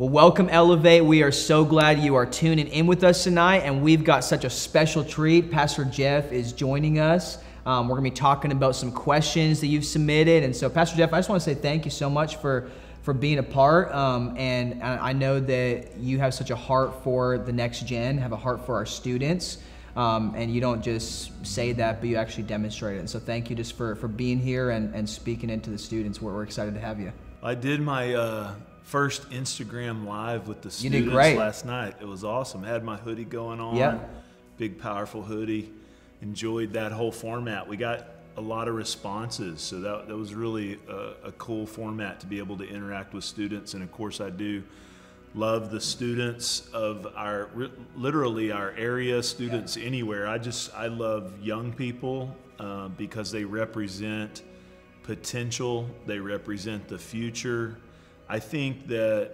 Well, welcome, Elevate. We are so glad you are tuning in with us tonight, and we've got such a special treat. Pastor Jeff is joining us. Um, we're going to be talking about some questions that you've submitted. And so, Pastor Jeff, I just want to say thank you so much for, for being a part. Um, and I know that you have such a heart for the next gen, have a heart for our students. Um, and you don't just say that, but you actually demonstrate it. And so, thank you just for, for being here and, and speaking into the students. We're, we're excited to have you. I did my uh, first Instagram live with the students last night. It was awesome. Had my hoodie going on. Yeah. Big, powerful hoodie. Enjoyed that whole format. We got a lot of responses, so that, that was really a, a cool format to be able to interact with students. And of course, I do love the students of our literally our area students yeah. anywhere i just i love young people uh, because they represent potential they represent the future I think that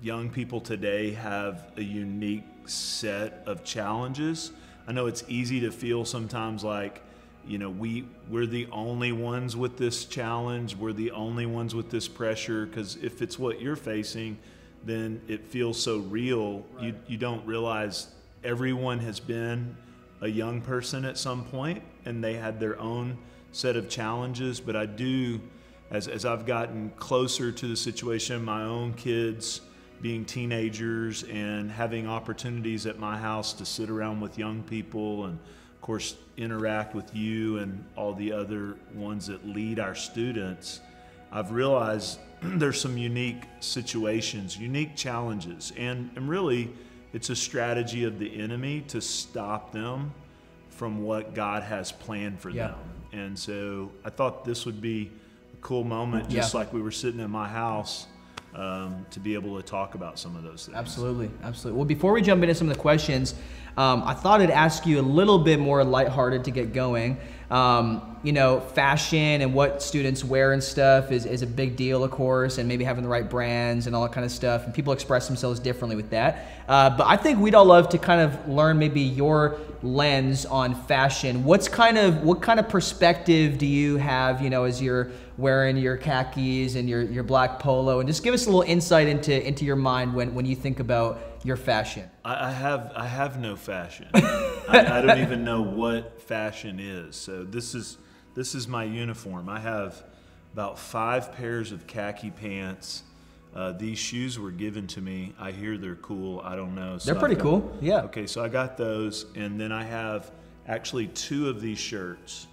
young people today have a unique set of challenges. I know it's easy to feel sometimes like, you know, we we're the only ones with this challenge. We're the only ones with this pressure because if it's what you're facing, then it feels so real. Right. You you don't realize everyone has been a young person at some point and they had their own set of challenges, but I do as, as I've gotten closer to the situation, my own kids being teenagers and having opportunities at my house to sit around with young people and, of course, interact with you and all the other ones that lead our students, I've realized there's some unique situations, unique challenges, and, and really it's a strategy of the enemy to stop them from what God has planned for yeah. them. And so I thought this would be cool moment, just yeah. like we were sitting in my house. Um, to be able to talk about some of those things. Absolutely, absolutely. Well, before we jump into some of the questions, um, I thought I'd ask you a little bit more lighthearted to get going. Um, you know, fashion and what students wear and stuff is, is a big deal, of course, and maybe having the right brands and all that kind of stuff. And people express themselves differently with that. Uh, but I think we'd all love to kind of learn maybe your lens on fashion. What's kind of what kind of perspective do you have? You know, as you're wearing your khakis and your, your black polo, and just give us a little insight into into your mind when, when you think about your fashion. I, I have I have no fashion. I, I don't even know what fashion is. So this is this is my uniform. I have about five pairs of khaki pants. Uh, these shoes were given to me. I hear they're cool. I don't know. So they're pretty got, cool. Yeah. Okay, so I got those, and then I have actually two of these shirts.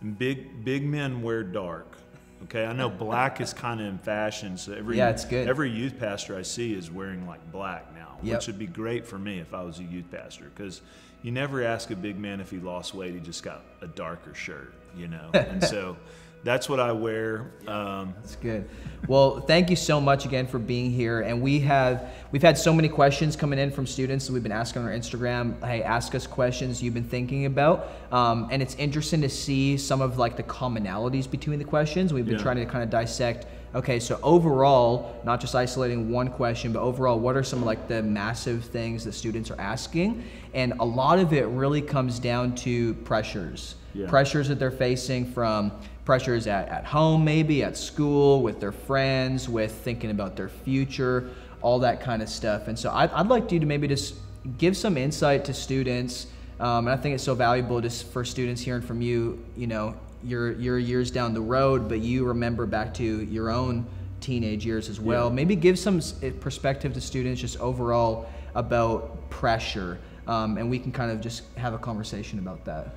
And big big men wear dark. Okay, I know black is kind of in fashion, so every yeah, it's good. Every youth pastor I see is wearing like black now, yep. which would be great for me if I was a youth pastor, because you never ask a big man if he lost weight; he just got a darker shirt, you know. and so that's what I wear. Um, that's good. Well, thank you so much again for being here. And we have we've had so many questions coming in from students that we've been asking on our Instagram. Hey, ask us questions you've been thinking about. Um, and it's interesting to see some of like the commonalities between the questions. We've been yeah. trying to kind of dissect. Okay, so overall, not just isolating one question, but overall, what are some like the massive things that students are asking? And a lot of it really comes down to pressures. Yeah. Pressures that they're facing from pressures at, at home, maybe at school, with their friends, with thinking about their future, all that kind of stuff. And so I'd, I'd like you to maybe just give some insight to students. Um, and I think it's so valuable just for students hearing from you, you know, your, your years down the road, but you remember back to your own teenage years as well. Yeah. Maybe give some eh, perspective to students just overall about pressure. Um, and we can kind of just have a conversation about that.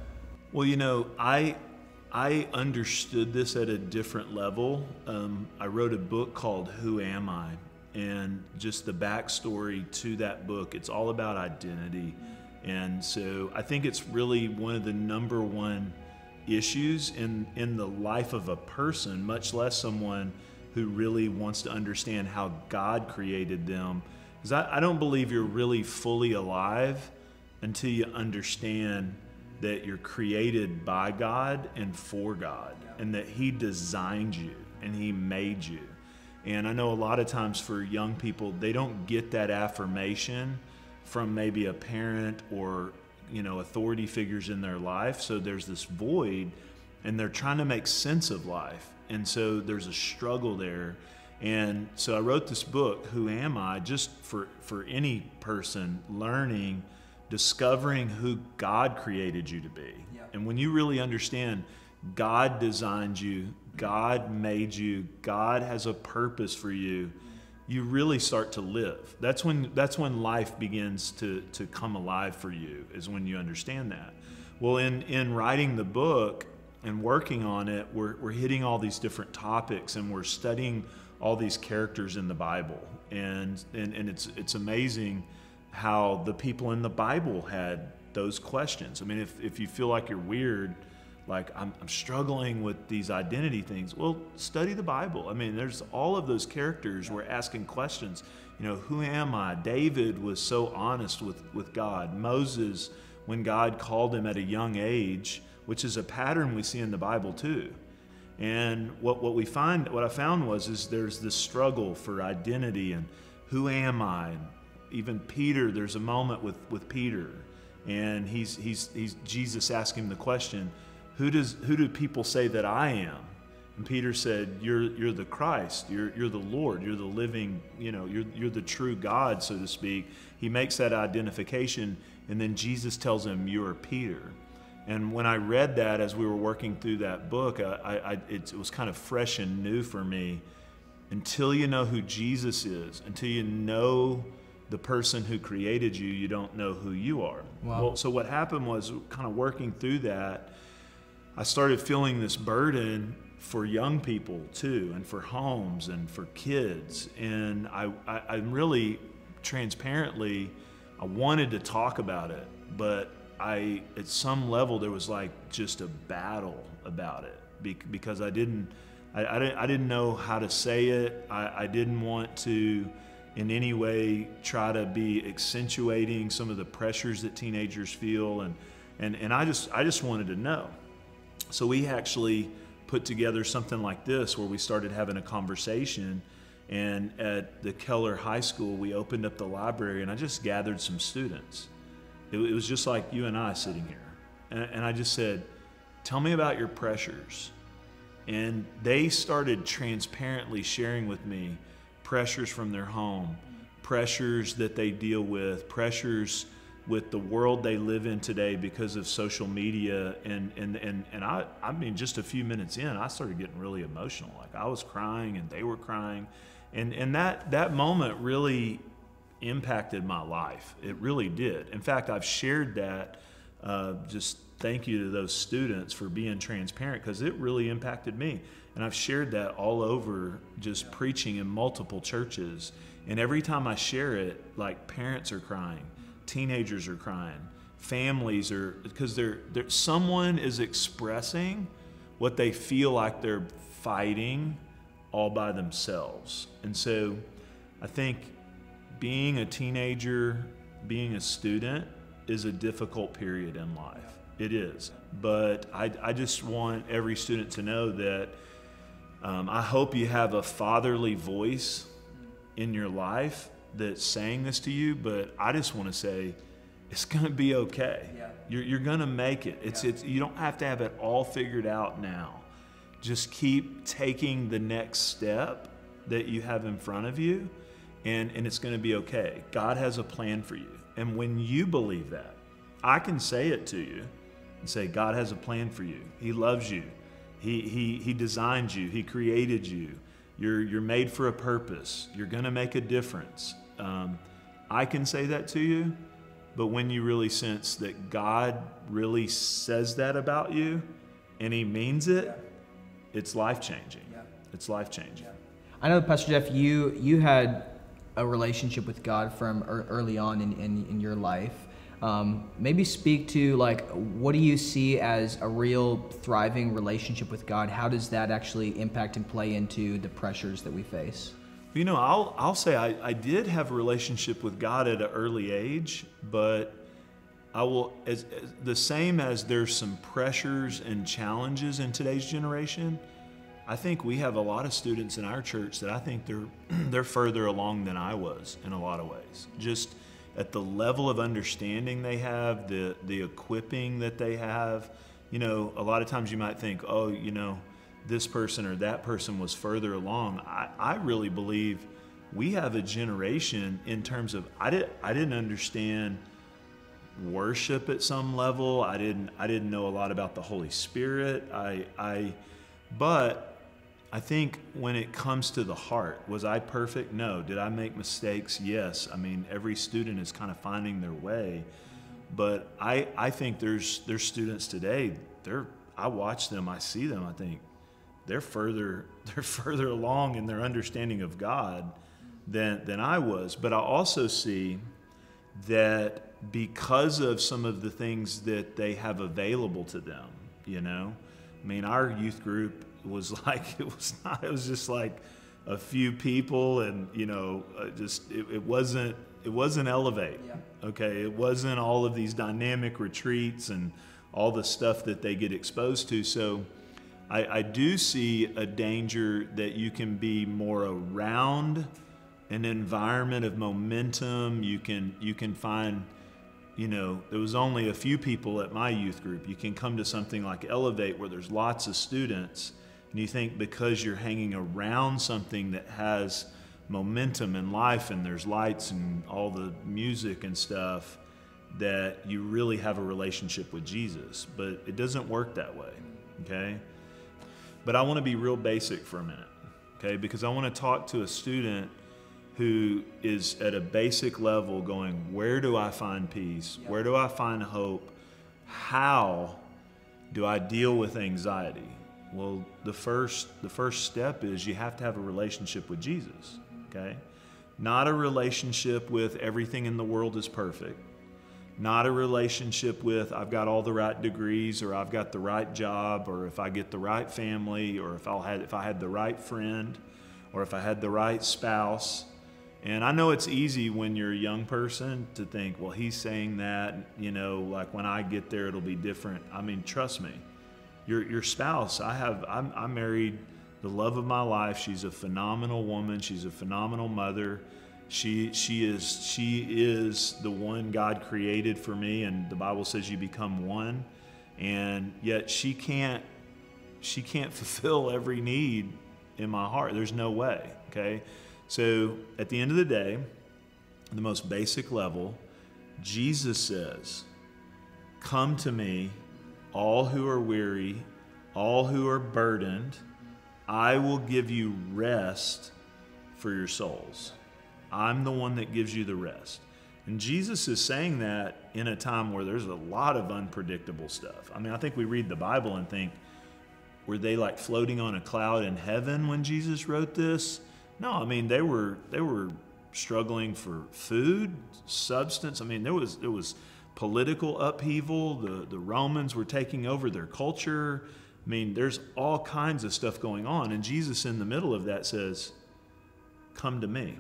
Well, you know, I I understood this at a different level. Um, I wrote a book called Who Am I? And just the backstory to that book, it's all about identity. And so I think it's really one of the number one issues in, in the life of a person, much less someone who really wants to understand how God created them. Because I, I don't believe you're really fully alive until you understand that you're created by God and for God, and that He designed you and He made you. And I know a lot of times for young people, they don't get that affirmation from maybe a parent or you know authority figures in their life. So there's this void, and they're trying to make sense of life, and so there's a struggle there. And so I wrote this book, Who Am I? just for, for any person learning, discovering who God created you to be. Yeah. And when you really understand God designed you, God made you, God has a purpose for you, you really start to live. That's when that's when life begins to to come alive for you is when you understand that. Well, in in writing the book and working on it, we're we're hitting all these different topics and we're studying all these characters in the Bible. And and, and it's it's amazing how the people in the Bible had those questions. I mean, if, if you feel like you're weird, like I'm, I'm struggling with these identity things, well, study the Bible. I mean, there's all of those characters were asking questions. You know, who am I? David was so honest with, with God. Moses, when God called him at a young age, which is a pattern we see in the Bible too. And what, what we find, what I found was, is there's this struggle for identity and who am I? And even Peter, there's a moment with, with Peter, and he's, he's, he's, Jesus asking the question, who, does, who do people say that I am? And Peter said, you're, you're the Christ, you're, you're the Lord, you're the living, you know, you're, you're the true God, so to speak. He makes that identification, and then Jesus tells him, You're Peter. And when I read that as we were working through that book, I, I, it, it was kind of fresh and new for me. Until you know who Jesus is, until you know the person who created you, you don't know who you are. Wow. Well, so what happened was kind of working through that, I started feeling this burden for young people too, and for homes and for kids. And I, I, I really transparently, I wanted to talk about it, but I, at some level, there was like just a battle about it because I didn't, I, I didn't, I didn't know how to say it. I, I didn't want to in any way try to be accentuating some of the pressures that teenagers feel and and, and I just I just wanted to know. So we actually put together something like this where we started having a conversation and at the Keller High School we opened up the library and I just gathered some students. It, it was just like you and I sitting here. And, and I just said, tell me about your pressures. And they started transparently sharing with me pressures from their home, pressures that they deal with, pressures with the world they live in today because of social media and and and, and I, I mean just a few minutes in I started getting really emotional. Like I was crying and they were crying. And and that that moment really impacted my life. It really did. In fact I've shared that uh, just thank you to those students for being transparent because it really impacted me. And I've shared that all over just preaching in multiple churches. And every time I share it, like parents are crying, teenagers are crying, families are, because they're, they're, someone is expressing what they feel like they're fighting all by themselves. And so I think being a teenager, being a student, is a difficult period in life. It is. But I, I just want every student to know that um, I hope you have a fatherly voice in your life that's saying this to you, but I just want to say it's going to be okay. Yeah. You're, you're going to make it. It's, Yeah. it's, you don't have to have it all figured out now. Just keep taking the next step that you have in front of you, and, and it's going to be okay. God has a plan for you. And when you believe that, I can say it to you and say, God has a plan for you. He loves you. He, he, he designed you, He created you. You're, you're made for a purpose. You're going to make a difference. Um, I can say that to you, but when you really sense that God really says that about you and He means it, it's life changing. Yeah. It's life changing. I know, Pastor Jeff, you you had a relationship with God from early on in, in, in your life. Um, maybe speak to like what do you see as a real thriving relationship with God? How does that actually impact and play into the pressures that we face? You know, I'll, I'll say I, I did have a relationship with God at an early age, but I will, as, as the same as there's some pressures and challenges in today's generation, I think we have a lot of students in our church that I think they're, they're further along than I was in a lot of ways. Just at the level of understanding they have, the, the equipping that they have. You know, a lot of times you might think, oh, you know, this person or that person was further along. I, I really believe we have a generation in terms of I did I didn't understand worship at some level. I didn't I didn't know a lot about the Holy Spirit. I I but I think when it comes to the heart, was I perfect? No. Did I make mistakes? Yes. I mean, every student is kind of finding their way. But I, I think there's there's students today, they're I watch them, I see them, I think they're further they're further along in their understanding of God than than I was. But I also see that because of some of the things that they have available to them, you know. I mean, our youth group was like it was not it was just like a few people and you know uh, just it, it, wasn't it wasn't elevate yeah. okay it wasn't all of these dynamic retreats and all the stuff that they get exposed to so I, I do see a danger that you can be more around an environment of momentum you can you can find you know, there was only a few people at my youth group. You can come to something like Elevate where there's lots of students, and you think because you're hanging around something that has momentum and life and there's lights and all the music and stuff, that you really have a relationship with Jesus. But it doesn't work that way, okay? But I want to be real basic for a minute, okay? Because I want to talk to a student who is at a basic level going, Where do I find peace? Yep. Where do I find hope? How do I deal with anxiety? Well, the first the first step is you have to have a relationship with Jesus, okay? Not a relationship with everything in the world is perfect. Not a relationship with I've got all the right degrees or I've got the right job or if I get the right family or if I had if I had the right friend or if I had the right spouse and I know it's easy when you're a young person to think, well, he's saying that, you know, like when I get there, it'll be different. I mean, trust me, your, your spouse, I have, I'm, I married the love of my life. She's a phenomenal woman. She's a phenomenal mother. She, she is, she is the one God created for me. And the Bible says you become one. And yet she can't, she can't fulfill every need in my heart. There's no way. Okay. So at the end of the day, the most basic level, Jesus says, Come to me, all who are weary, all who are burdened, I will give you rest for your souls. I'm the one that gives you the rest. And Jesus is saying that in a time where there's a lot of unpredictable stuff. I mean, I think we read the Bible and think, were they like floating on a cloud in heaven when Jesus wrote this? No, I mean they were they were struggling for food, substance. I mean there was there was political upheaval. The the Romans were taking over their culture. I mean there's all kinds of stuff going on, and Jesus in the middle of that says, "Come to me."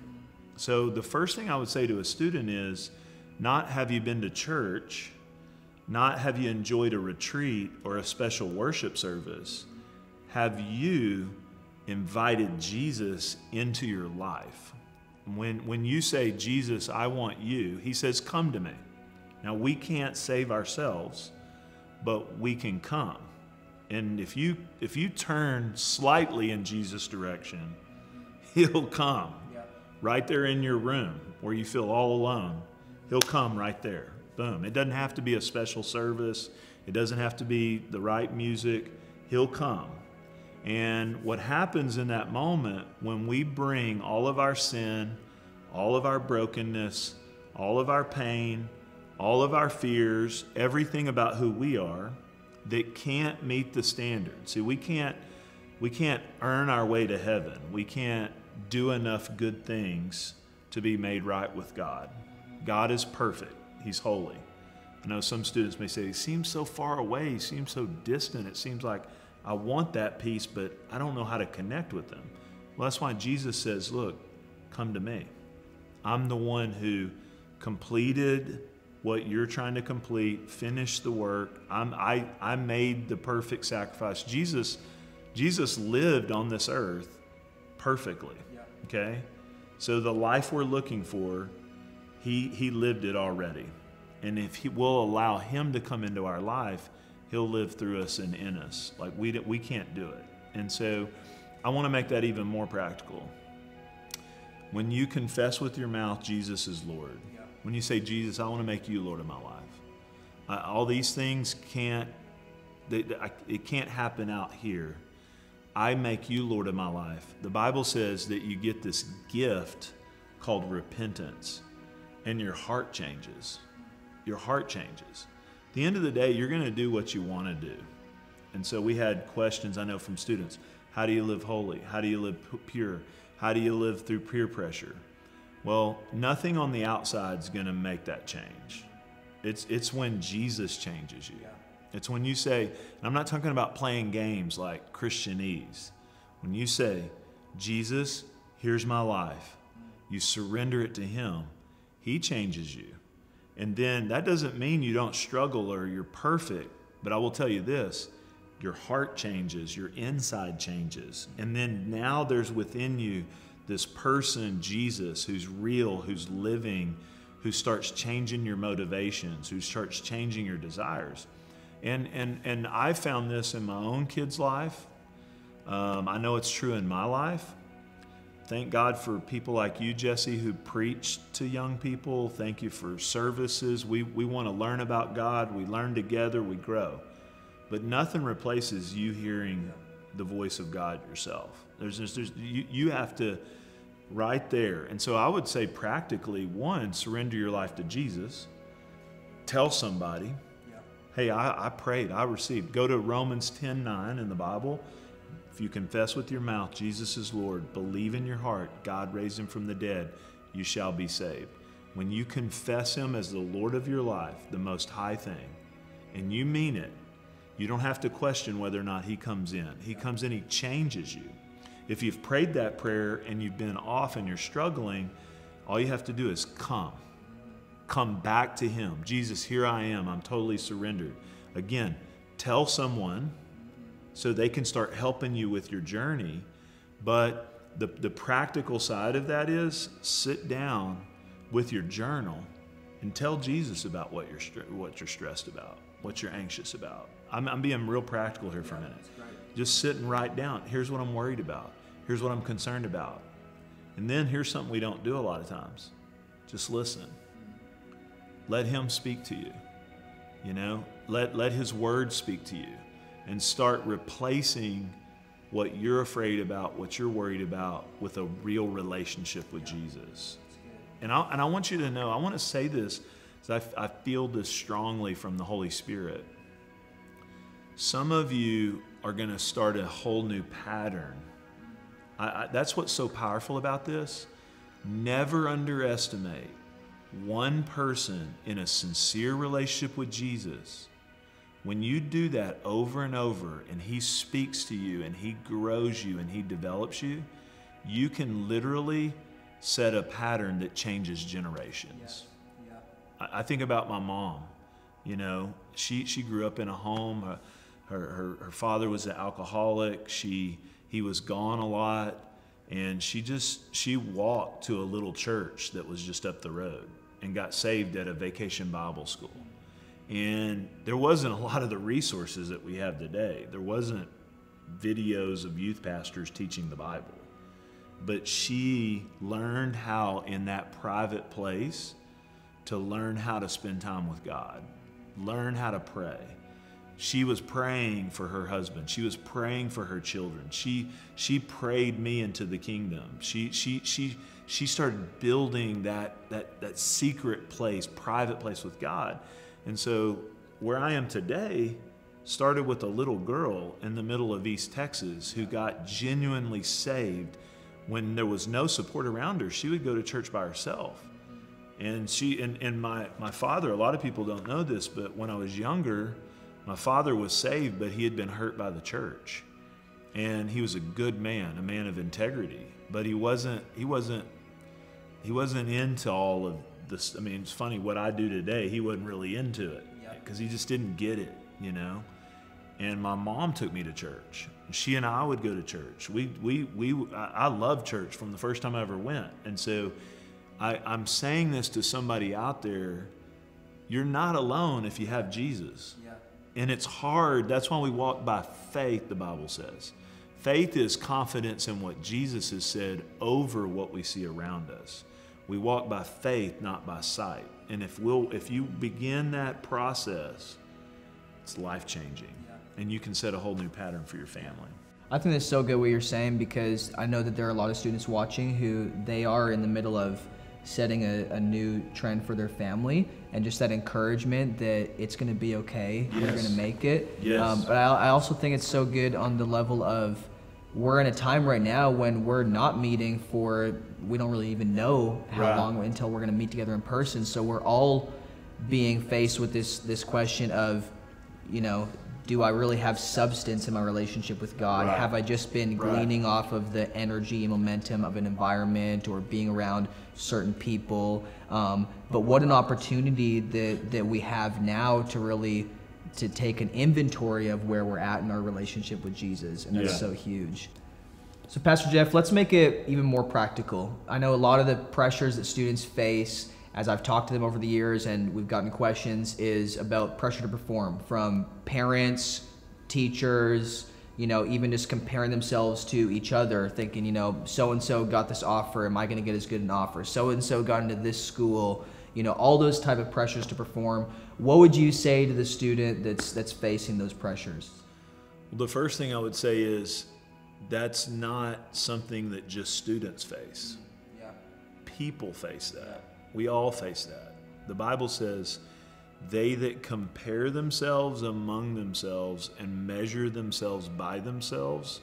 So the first thing I would say to a student is, not have you been to church, not have you enjoyed a retreat or a special worship service. Have you invited Jesus into your life. When, when you say, Jesus, I want you, he says, Come to me. Now, we can't save ourselves, but we can come. And if you, if you turn slightly in Jesus' direction, he'll come. Right there in your room where you feel all alone. He'll come right there. Boom. It doesn't have to be a special service, it doesn't have to be the right music. He'll come. And what happens in that moment when we bring all of our sin, all of our brokenness, all of our pain, all of our fears, everything about who we are that can't meet the standard. See, we can't we can't earn our way to heaven. We can't do enough good things to be made right with God. God is perfect. He's holy. I know some students may say, he seems so far away, he seems so distant. It seems like I want that peace, but I don't know how to connect with Him. Well, that's why Jesus says, Look, come to me. I'm the one who completed what you're trying to complete, finished the work. I'm, I, I made the perfect sacrifice. Jesus, Jesus lived on this earth perfectly. Okay? So the life we're looking for, he, he lived it already. And if he will allow him to come into our life, He'll live through us and in us. Like we, we can't do it. And so I want to make that even more practical. When you confess with your mouth Jesus is Lord, when you say, Jesus, I want to make you Lord of my life, all these things can't, they, I, it can't happen out here. I make you Lord of my life. The Bible says that you get this gift called repentance, and your heart changes. Your heart changes. At the end of the day, you're going to do what you want to do. And so we had questions I know from students How do you live holy? How do you live pure? How do you live through peer pressure? Well, nothing on the outside is going to make that change. It's, it's when Jesus changes you. Yeah. It's when you say, and I'm not talking about playing games like Christianese. When you say, Jesus, here's my life, you surrender it to Him, He changes you. And then that doesn't mean you don't struggle or you're perfect, but I will tell you this your heart changes, your inside changes. And then now there's within you this person, Jesus, who's real, who's living, who starts changing your motivations, who starts changing your desires. And, and, and I found this in my own kid's life. Um, I know it's true in my life. Thank God for people like you, Jesse, who preach to young people. Thank you for services. We, we want to learn about God. We learn together, we grow. But nothing replaces you hearing the voice of God yourself. There's, there's, there's you, you have to right there. And so I would say practically, one, surrender your life to Jesus. Tell somebody. Hey, I, I prayed, I received. Go to Romans 10 9 in the Bible. If you confess with your mouth Jesus is Lord, believe in your heart God raised him from the dead, you shall be saved. When you confess him as the Lord of your life, the most high thing, and you mean it, you don't have to question whether or not He comes in. He comes in, He changes you. If you've prayed that prayer and you've been off and you're struggling, all you have to do is come. Come back to Him. Jesus, here I am. I'm totally surrendered. Again, tell someone so they can start helping you with your journey. But the, the practical side of that is sit down with your journal and tell Jesus about what you're, what you're stressed about, what you're anxious about. I'm, I'm being real practical here for a minute. Just sit and write down. Here's what I'm worried about. Here's what I'm concerned about. And then here's something we don't do a lot of times. Just listen. Let him speak to you. You know, let, let his word speak to you and start replacing what you're afraid about, what you're worried about, with a real relationship with Jesus. And I, and I want you to know, I want to say this because I, I feel this strongly from the Holy Spirit. Some of you are going to start a whole new pattern. I, I, that's what's so powerful about this. Never underestimate one person in a sincere relationship with Jesus. When you do that over and over and He speaks to you and He grows you and He develops you, you can literally set a pattern that changes generations. Yeah. Yeah. I, I, think about my mom. You know, she, she grew up in a home. Her, her, her father was an alcoholic. She, he was gone a lot. And she just, she walked to a little church that was just up the road and got saved at a vacation Bible school. And there wasn't a lot of the resources that we have today. There wasn't videos of youth pastors teaching the Bible. But she learned how, in that private place, to learn how to spend time with God, learn how to pray she was praying for her husband. She was praying for her children. She she prayed me into the kingdom. She she she she started building that that that secret place, private place with God. And so where I am today started with a little girl in the middle of East Texas who got genuinely saved when there was no support around her. She would go to church by herself. And she and, and my my father, a lot of people don't know this, but when I was younger, my father was saved, but he had been hurt by the church. And he was a good man, a man of integrity, but he wasn't he wasn't he wasn't into all of this. I mean, it's funny what I do today, he wasn't really into it because he just didn't get it, you know. And my mom took me to church. She and I would go to church. We we we I loved church from the first time I ever went. And so I, I'm saying this to somebody out there, you're not alone if you have Jesus. And it's hard. That's why we walk by faith, the Bible says. Faith is confidence in what Jesus has said over what we see around us. We walk by faith, not by sight. And if we'll if you begin that process, it's life changing. And you can set a whole new pattern for your family. I think that's so good what you're saying because I know that there are a lot of students watching who they are in the middle of setting a, a new trend for their family and just that encouragement that it's going to be okay. Yes. You're going to make it. Yes. Um, but I, I also think it's so good on the level of we're in a time right now when we're not meeting for we don't really even know how right. long until we're going to meet together in person. So we're all being faced with this this question of, you know, do I really have substance in my relationship with God? Right. Have I just been right. gleaning off of the energy and momentum of an environment or being around certain people? Um, but what an opportunity that, that we have now to really to take an inventory of where we're at in our relationship with Jesus, and that's yeah. so huge. So, Pastor Jeff, let's make it even more practical. I know a lot of the pressures that students face as I've talked to them over the years and we've gotten questions, is about pressure to perform from parents, teachers, you know, even just comparing themselves to each other, thinking, you know, so and so got this offer, am I going to get as good an offer? So and so got into this school, you know, all those type of pressures to perform. What would you say to the student that's that's facing those pressures? Well, the first thing I would say is that's not something that just students face. Yeah. People face that. We all face that. The Bible says, they that compare themselves among themselves and measure themselves by themselves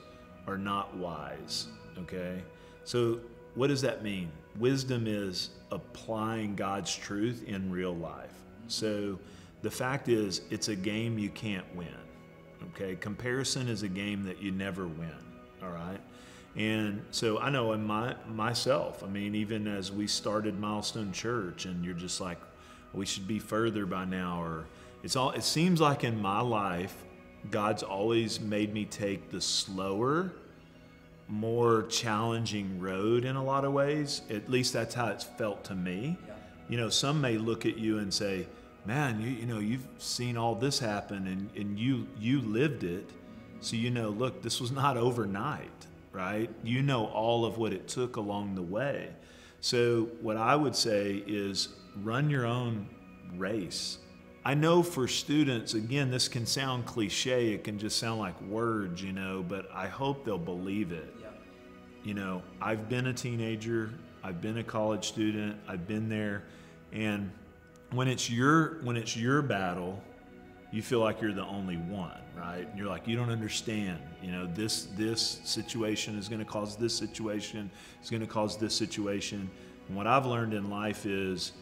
are not wise. Okay? So, what does that mean? Wisdom is applying God's truth in real life. So, the fact is, it's a game you can't win. Okay? Comparison is a game that you never win. All right? And so I know in my myself, I mean, even as we started Milestone Church, and you're just like, we should be further by now, or it's all. It seems like in my life, God's always made me take the slower, more challenging road in a lot of ways. At least that's how it's felt to me. Yeah. You know, some may look at you and say, "Man, you you know, you've seen all this happen, and and you you lived it." So you know, look, this was not overnight right? You know all of what it took along the way. So, what I would say is run your own race. I know for students, again, this can sound cliche, it can just sound like words, you know, but I hope they'll believe it. Yeah. You know, I've been a teenager, I've been a college student, I've been there, and when it's your when it's your battle, you feel like you're the only one, right? And you're like, you don't understand. You know, this this situation is going to cause this situation. It's going to cause this situation. And what I've learned in life is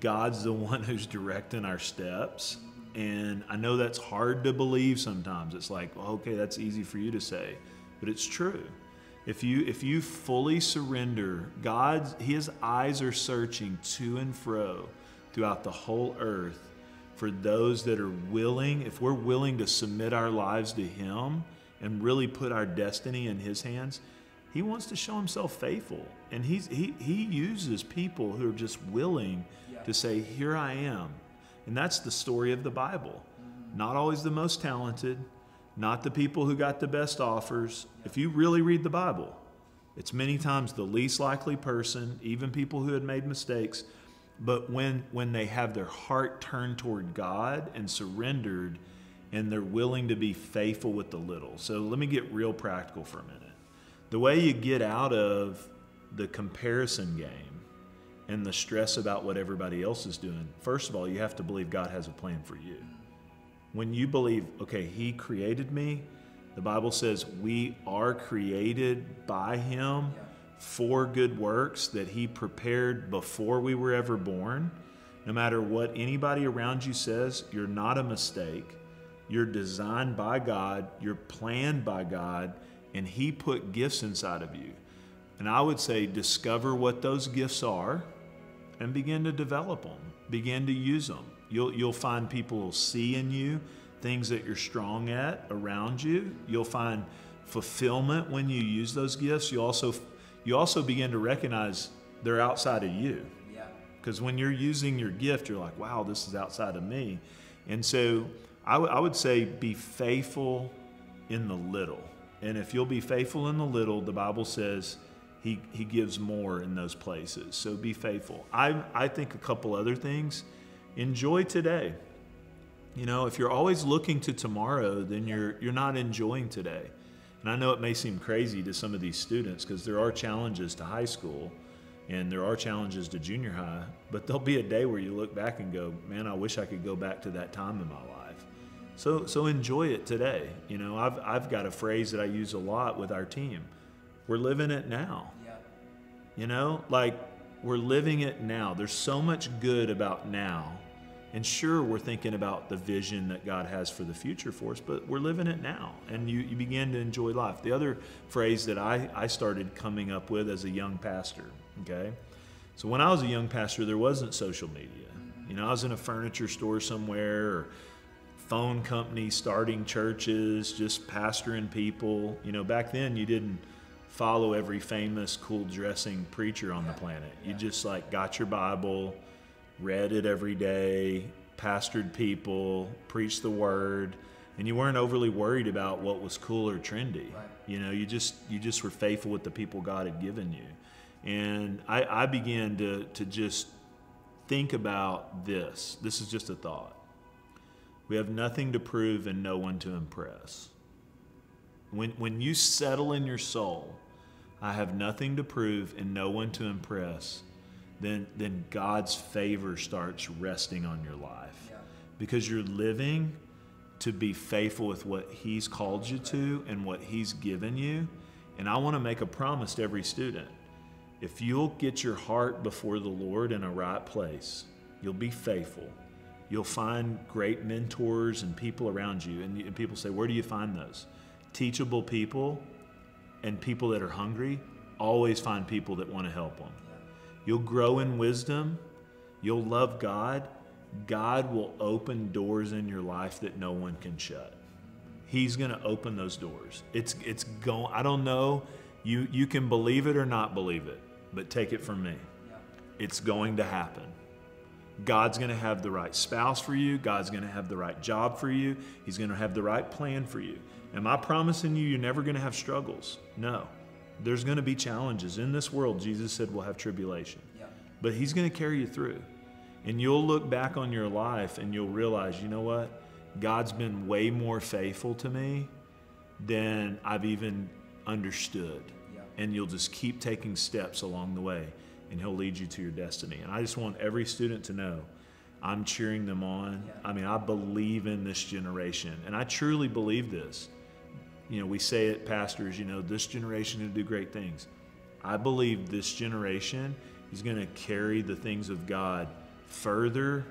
God's the one who's directing our steps. And I know that's hard to believe sometimes. It's like, well, okay, that's easy for you to say, but it's true. If you if you fully surrender, God's His eyes are searching to and fro throughout the whole earth for those that are willing, if we're willing to submit our lives to Him and really put our destiny in His hands, He wants to show Himself faithful. And he's, He, he uses people who are just willing yeah. to say, Here I am. And that's the story of the Bible. Not always the most talented, not the people who got the best offers. If you really read the Bible, it's many times the least likely person, even people who had made mistakes but when, when they have their heart turned toward God and surrendered, and they're willing to be faithful with the little. So let me get real practical for a minute. The way you get out of the comparison game and the stress about what everybody else is doing, first of all, you have to believe God has a plan for you. When you believe, okay, He created me, the Bible says we are created by Him. For good works that He prepared before we were ever born. No matter what anybody around you says, you're not a mistake. You're designed by God, you're planned by God, and He put gifts inside of you. And I would say, discover what those gifts are and begin to develop them, begin to use them. You'll, you'll find people will see in you things that you're strong at around you. You'll find fulfillment when you use those gifts. You also you also begin to recognize they're outside of you. Because when you're using your gift, you're like, wow, this is outside of me. And so I, w- I would say be faithful in the little. And if you'll be faithful in the little, the Bible says he, he gives more in those places. So be faithful. I, I think a couple other things. Enjoy today. You know, if you're always looking to tomorrow, then you're, you're not enjoying today. And I know it may seem crazy to some of these students because there are challenges to high school and there are challenges to junior high, but there'll be a day where you look back and go, man, I wish I could go back to that time in my life. So, so enjoy it today. You know, I've, I've got a phrase that I use a lot with our team. We're living it now. Yeah. You know, like we're living it now. There's so much good about now. And sure, we're thinking about the vision that God has for the future for us, but we're living it now. And you, you begin to enjoy life. The other phrase that I, I started coming up with as a young pastor, okay? So when I was a young pastor, there wasn't social media. You know, I was in a furniture store somewhere or phone company starting churches, just pastoring people. You know, back then you didn't follow every famous, cool dressing preacher on the planet. You just like got your Bible, read it every day, pastored people, preached the word, and you weren't overly worried about what was cool or trendy. Right. You know, you just you just were faithful with the people God had given you. And I, I began to to just think about this. This is just a thought. We have nothing to prove and no one to impress. When, when you settle in your soul, I have nothing to prove and no one to impress, then, then God's favor starts resting on your life. Yeah. Because you're living to be faithful with what He's called you to and what He's given you. And I want to make a promise to every student. If you'll get your heart before the Lord in a right place, you'll be faithful. You'll find great mentors and people around you. And, and people say, Where do you find those? Teachable people and people that are hungry always find people that want to help them. You'll grow in wisdom. You'll love God. God will open doors in your life that no one can shut. He's going to open those doors. It's it's going I don't know you you can believe it or not believe it, but take it from me. It's going to happen. God's going to have the right spouse for you. God's going to have the right job for you. He's going to have the right plan for you. Am I promising you you're never going to have struggles? No. There's going to be challenges. In this world, Jesus said we'll have tribulation. Yeah. But He's going to carry you through. And you'll look back on your life and you'll realize, you know what? God's been way more faithful to me than I've even understood. Yeah. And you'll just keep taking steps along the way, and He'll lead you to your destiny. And I just want every student to know I'm cheering them on. Yeah. I mean, I believe in this generation, and I truly believe this. You know, we say it, pastors, you know, this generation will do great things. I believe this generation is going to carry the things of God further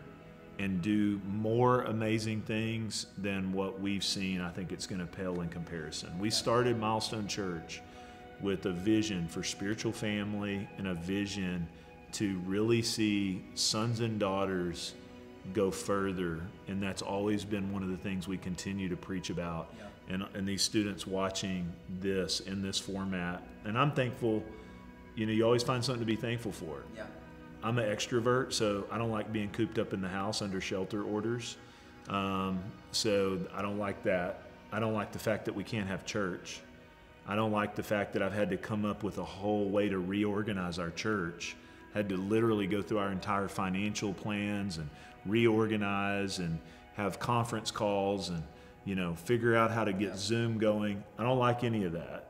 and do more amazing things than what we've seen. I think it's going to pale in comparison. We started Milestone Church with a vision for spiritual family and a vision to really see sons and daughters go further. And that's always been one of the things we continue to preach about. Yeah. And, and these students watching this in this format. And I'm thankful, you know, you always find something to be thankful for. Yeah. I'm an extrovert, so I don't like being cooped up in the house under shelter orders. Um, so I don't like that. I don't like the fact that we can't have church. I don't like the fact that I've had to come up with a whole way to reorganize our church. Had to literally go through our entire financial plans and reorganize and have conference calls and you know figure out how to get. Zoom going. I don't like any of that.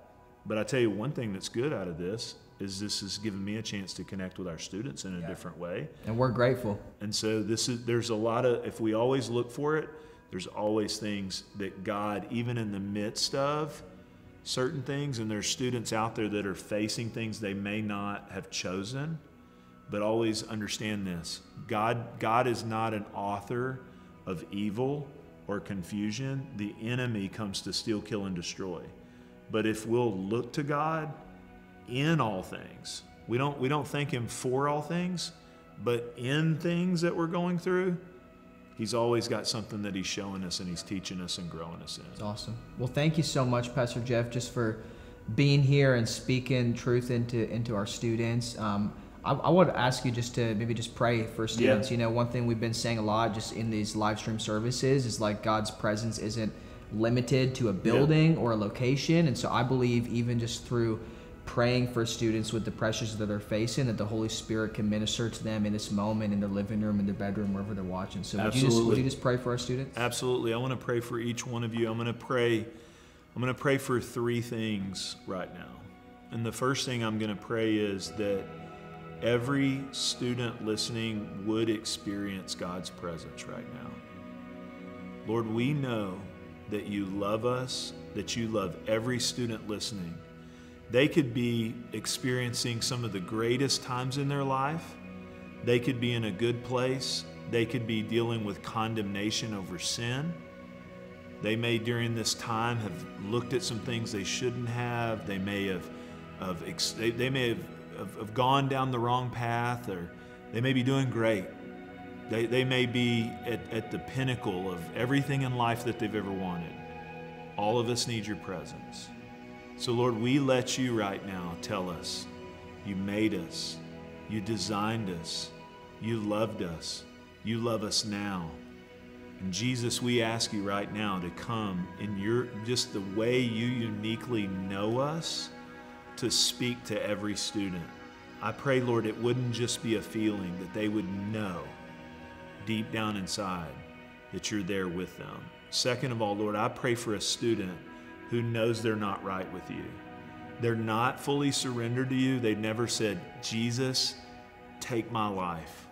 But I tell you one thing that's good out of this is this has given me a chance to connect with our students in a Yeah. different way. And we're grateful. And so this is there's a lot of if we always look for it, there's always things that God, even in the midst of certain things, and there's students out there that are facing things they may not have chosen, but always understand this. God, God is not an author of evil or confusion. The enemy comes to steal, kill, and destroy. But if we'll look to God in all things, we don't we don't thank him for all things, but in things that we're going through, he's always got something that he's showing us and he's teaching us and growing us in It's awesome. Well, thank you so much, Pastor Jeff, just for being here and speaking truth into into our students. Um, I, I want to ask you just to maybe just pray for students. You know, one thing we've been saying a lot just in these live stream services is like God's presence isn't limited to a building or a location. And so I believe even just through praying for students with the pressures that they're facing, that the Holy Spirit can minister to them in this moment in their living room, in their bedroom, wherever they're watching. So would you, just, would you just pray for our students? Absolutely. I want to pray for each one of you. I'm going to pray. I'm going to pray for three things right now. And the first thing I'm going to pray is that every student listening would experience God's presence right now. Lord, we know that you love us, that you love every student listening. They could be experiencing some of the greatest times in their life. They could be in a good place. They could be dealing with condemnation over sin. They may, during this time, have looked at some things they shouldn't have. They may have, have they, they may have, have, have gone down the wrong path, or they may be doing great. They, they may be at, at the pinnacle of everything in life that they've ever wanted. All of us need your presence. So, Lord, we let you right now tell us you made us, you designed us, you loved us, you love us now. And Jesus, we ask you right now to come in your just the way you uniquely know us to speak to every student. I pray, Lord, it wouldn't just be a feeling, that they would know deep down inside that you're there with them. Second of all, Lord, I pray for a student who knows they're not right with you. They're not fully surrendered to you. They've never said, Jesus, take my life.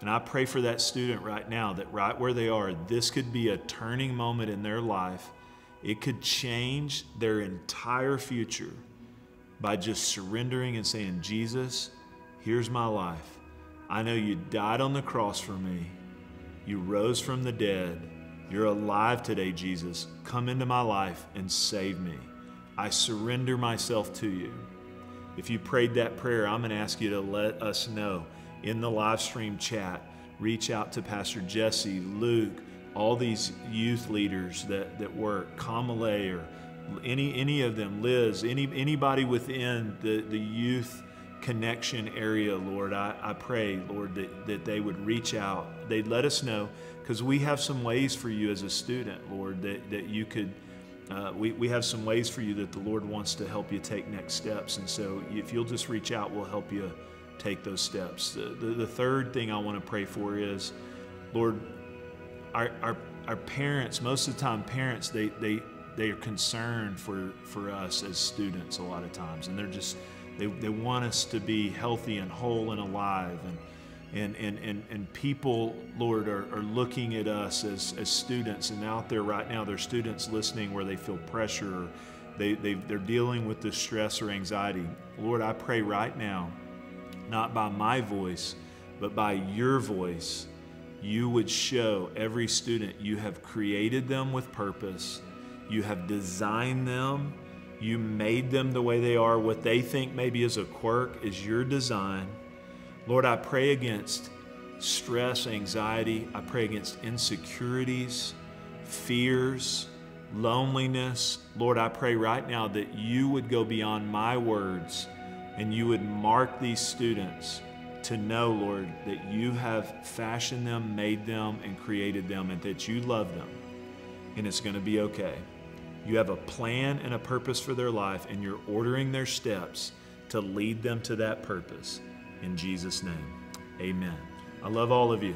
And I pray for that student right now that right where they are, this could be a turning moment in their life. It could change their entire future by just surrendering and saying, Jesus, here's my life. I know you died on the cross for me. You rose from the dead. You're alive today, Jesus. Come into my life and save me. I surrender myself to you. If you prayed that prayer, I'm going to ask you to let us know in the live stream chat. Reach out to Pastor Jesse, Luke, all these youth leaders that, that work, Kamale or any, any of them, Liz, any, anybody within the, the youth connection area, Lord, I, I pray, Lord, that, that they would reach out. They'd let us know because we have some ways for you as a student, Lord, that, that you could. Uh, we, we have some ways for you that the Lord wants to help you take next steps. And so if you'll just reach out, we'll help you take those steps. The, the, the third thing I want to pray for is, Lord, our, our, our parents, most of the time, parents, they, they, they are concerned for, for us as students a lot of times. And they're just, they, they want us to be healthy and whole and alive. And, and, and, and, and people, Lord, are, are looking at us as, as students. And out there right now, there's students listening where they feel pressure they, they, they're dealing with the stress or anxiety. Lord, I pray right now, not by my voice, but by your voice, you would show every student you have created them with purpose, you have designed them you made them the way they are. What they think maybe is a quirk is your design. Lord, I pray against stress, anxiety. I pray against insecurities, fears, loneliness. Lord, I pray right now that you would go beyond my words and you would mark these students to know, Lord, that you have fashioned them, made them, and created them, and that you love them. And it's going to be okay. You have a plan and a purpose for their life, and you're ordering their steps to lead them to that purpose. In Jesus' name, amen. I love all of you.